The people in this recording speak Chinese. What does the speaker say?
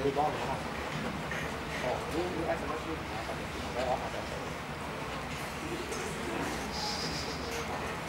你以帮我拿吗？哦，你你爱什么书？来，好的，好的。好的好